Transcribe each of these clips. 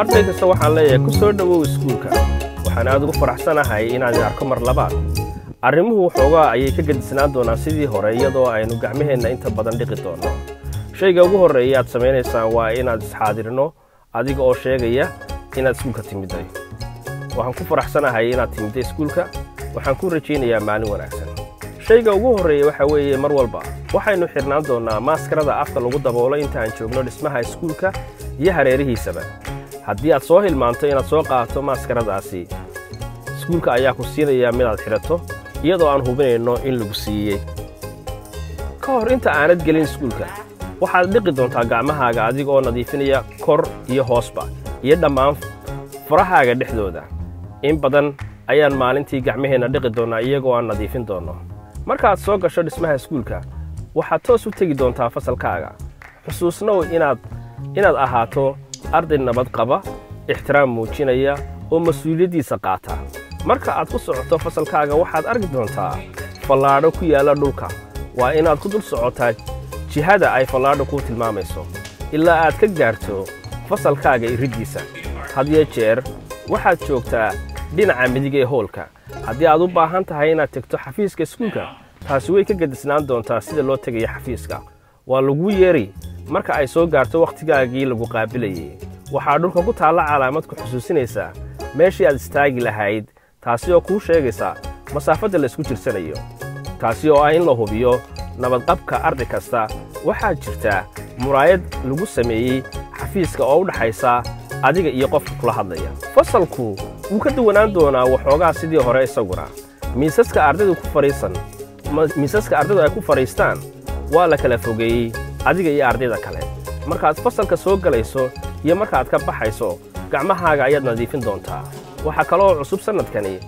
arday kasta waxaan leeyahay ku soo dhowow iskuulka. Waxaan aad ugu faraxsanahay inaan arko mar labaad. Arrimuhu waxoogaa ayay ka gedisnaan doonaan sidii hore iyadoo aynu gacmaheenna inta badan dhiqi doonno shayga ugu horreeya aad samaynaysaan waa inaad isxaadirno adiga oo sheegaya inaad iskuulka timidday. Waxaan ku faraxsanahay inaad timidday iskuulka waxaan ku rajaynayaa maalin wanaagsan. Shayga ugu horreeya waxa weeye mar walba waxaynu xidhnaan doonnaa maaskarada afka lagu daboolo inta aan joogno dhismaha iskuulka iyo hareerihiisaba haddii aad soo hilmaanto inaad soo qaadato maaskaradaasi iskuulka ayaa ku siinayaa midaad xidhato iyadoo aan hubinayno in lagu siiyey. Ka hor inta aanad gelin iskuulka waxaad dhiqi doontaa gacmahaaga adiga oo nadiifinaya kor iyo hoosba iyo dhammaan farahaaga dhexdooda. In badan ayaan maalintii gacmaheenna dhiqi doonnaa iyagoo aan nadiifin doonno. Markaad soo gasho dhismaha iskuulka waxaad toos u tegi doontaa fasalkaaga. Xusuusnow inaad inaad ahaato arday nabad qaba ixtiraam muujinaya oo mas'uuliyaddiisa qaata. Marka aad ku socoto fasalkaaga waxaad arki doontaa fallaadho ku yaalla dhulka. Waa inaad ku dul socotaa jihada ay fallaadho kuu tilmaamayso ilaa aad ka gaarto fasalkaaga iriddiisa hadiyo jeer waxaad joogtaa dhinaca midig ee hoolka. Haddii aad u baahan tahay inaad tegto xafiiska iskuulka taasi way ka gedisnaan doontaa sida loo tegaya xafiiska. Waa laguu yeeri marka ay soo gaarto wakhtigaagii lagu qaabilayey waxaa dhulka ku taalla calaamad ku xusuusinaysaa meeshii aad istaagi lahayd taasi oo kuu sheegaysa masaafadda laysku jirsanayo taasi oo ah in la hubiyo nabadqabka arday kasta waxaa jirta muraayad lagu sameeyey xafiiska oo u dhaxaysa adiga iyo qofka kula hadlaya. Fasalku wuu ka duwanaan doonaa waxoogaa sidii hore isaguna. Miisaska ardaydu ku fadhiisan miisaska ardaydu ay ku fadhiistaan waa la kala fogeeyey adiga iyo ardayda kale. Markaad fasalka soo gelayso iyo markaaad ka baxayso gacmahaaga ayaad nadiifin doontaa. Waxaa kaloo cusub sannadkani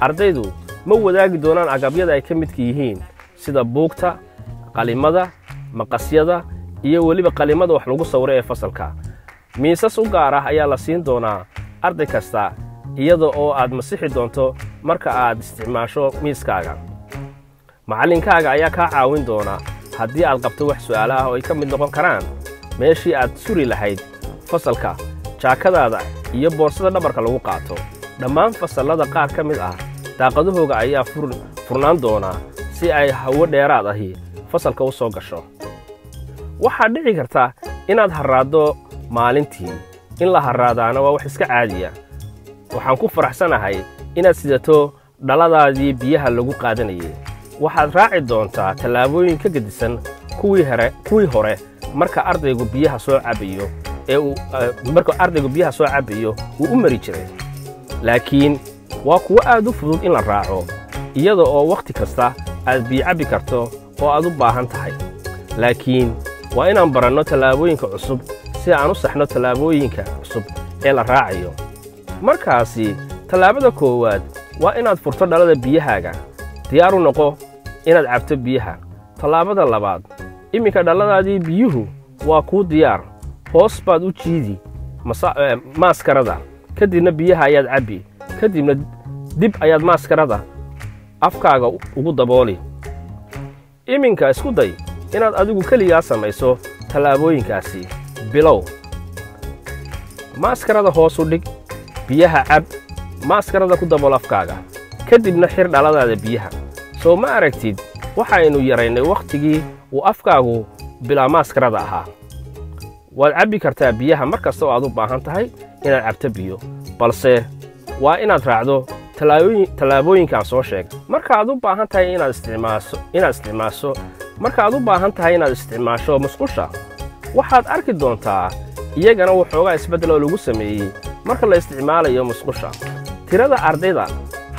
ardaydu ma wadaagi doonaan agabyada ay ka midka yihiin sida buugta qalimada maqasyada iyo weliba qalimada wax lagu sawiro ee fasalka. Miisas u gaar ah ayaa la siin doonaa arday kasta iyada oo aad masixi doonto marka aad isticmaasho miiskaaga. Macallinkaaga ayaa kaa caawin doona haddii aad qabto wax su'aalo ah oo ay ka mid noqon karaan meeshii aad suri lahayd fasalka jaakadaada iyo boorsada dhabarka lagu qaato. Dhammaan fasallada qaar ka mid ah daaqadahooga ayaa furnaan doonaa si ay hawo dheeraad ahi fasalka u soo gasho. Waxaad dhici karta inaad harraaddo maalintii. In la harraadaana waa wax iska caadiya. Waxaan ku faraxsanahay inaad sidato dhaladaadii biyaha lagu qaadanayay waxaad raaci doontaa tallaabooyin ka gedisan kuwii hore marka ardaygu biyaha soo cabayo ee marka ardaygu biyaha soo cabayo wuu u mari jiray. Laakiin waa kuwo aad u fudud in la raaco iyada oo wakhti kasta aad biyo cabbi karto oo aad u baahan tahay. Laakiin waa inaan baranno tallaabooyinka cusub si aan u saxno tallaabooyinka cusub ee la raacayo. Markaasi tallaabada koowaad waa inaad furto dhalada biyahaaga diyaar u noqo inaad cabto biyaha. Tallaabada labaad iminka dhalladaadii biyuhu waa kuu diyaar. Hoos baad u jiidi maaskarada. Kadibna biyaha ayaad cabbi. Kadibna dib ayaad maaskarada afkaaga ugu dabooli. Iminka isku day inaad adigu keligaa samayso tallaabooyinkaasi. Bilow. Maaskarada hoos u dhig biyaha cab maaskarada ku dabool afkaaga. Kadibna xir dhaladaada biyaha soo ma aragtid waxaynu yaraynay wakhtigii uu afkaagu bilaa maaskarada ahaa. Waad cabbi kartaa biyaha mar kasta oo aad u baahan tahay inaad cabto biyo balse waa inaad raacdo tallaabooyinkaan soo sheeg. Markaaad u baahan tahay inaad isticmaasho markaaad u baahan tahay inaad isticmaasho musqusha waxaad arki doontaa iyagana waxoogaa isbeddel oo lagu sameeyey marka la isticmaalayo musqusha. Tirada ardayda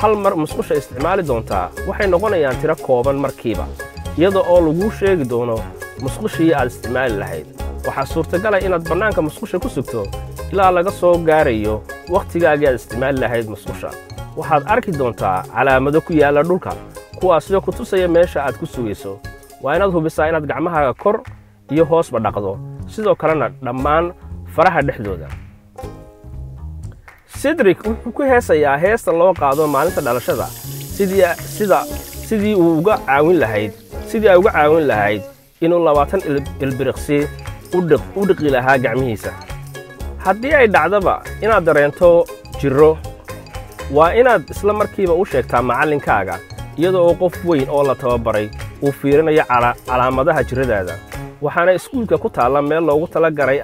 hal mar musqusha isticmaali doontaa waxay noqonayaan tiro kooban markiiba iyada oo laguu sheegi doono musqushii aad isticmaali lahayd. Waxaa suurtagalay inaad bannaanka musqusha ku sugto ilaa laga soo gaarayo wakhtigaagii aad isticmaali lahayd musqusha. Waxaad arki doontaa calaamado ku yaalla dhulka kuwaasoo ku tusaya meesha aad ku sugayso. Waa inaad hubisaa inaad gacmahaaga kor iyo hoosba dhaqdo. Sidoo kalena dhammaan faraha dhexdooda sidrik wuxuu ku heesayaa heesta loo qaado maalinta dhalashada. Sidii uu uga caawin lahayd sidii ay uga caawin lahayd inuu labaatan ilbiriqsi u dhiqi lahaa gacmihiisa. Haddii ay dhacdaba inaad dareento jirro waa inaad isla markiiba u sheegtaa macallinkaaga iyada oo qof weyn oo la tababaray uu fiirinayo calaamadaha jirradaada. Waxaana iskuulka ku taalla meel loogu tala garay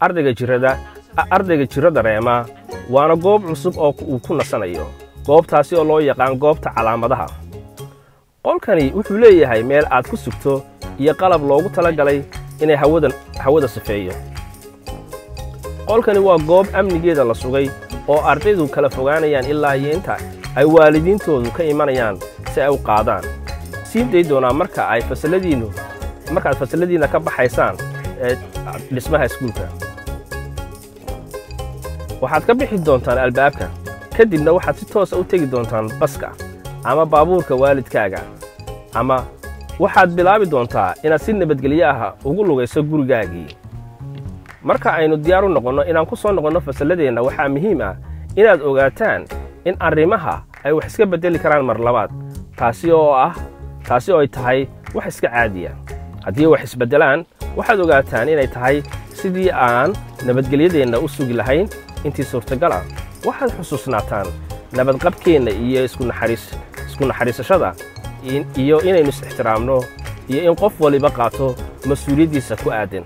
ardayga jirrada ardayga jirro dareemaa waana goob cusub oo uu ku nasanayo goobtaasi oo loo yaqaan goobta calaamadaha. Qolkani wuxuu leeyahay meel aad ku sugto iyo qalab loogu tala galay inay hawada safeeyo qolkani waa goob amnigeeda la sugay oo ardaydu kala fogaanayaan ilaa iyo inta ay waalidiintoodu ka imanayaan si ay u qaadaan. Siin day doonaa marka ay fasaladiinnu markaad fasalladiinna ka baxaysaan ee dhismaha iskuulka waxaad ka bixi doontaan albaabka. Ka dibna waxaad si toosa u tegi doontaan baska ama baabuurka waalidkaaga. Ama waxaad bilaabi doontaa inaad si nabadgelyo ah ugu lugayso gurigaagii. Marka aynu diyaar u noqonno inaan ku soo noqonno fasalladeenna waxaa muhiim ah inaad ogaataan in arrimaha ay wax iska beddeli karaan mar labaad taasi oo ah taasi oo ay tahay wax iska caadiya. Haddii wax isbeddelaan waxaad ogaataan inay tahay sidii aan nabadgelyadeenna u sugi lahayn intii suurtagal ah waxaad xusuusnaataan nabadqabkeenna iyo isku naxariisashada iyo inaynu is-ixtiraamno iyo in qof waliba qaato mas'uuliyaddiisa ku aadan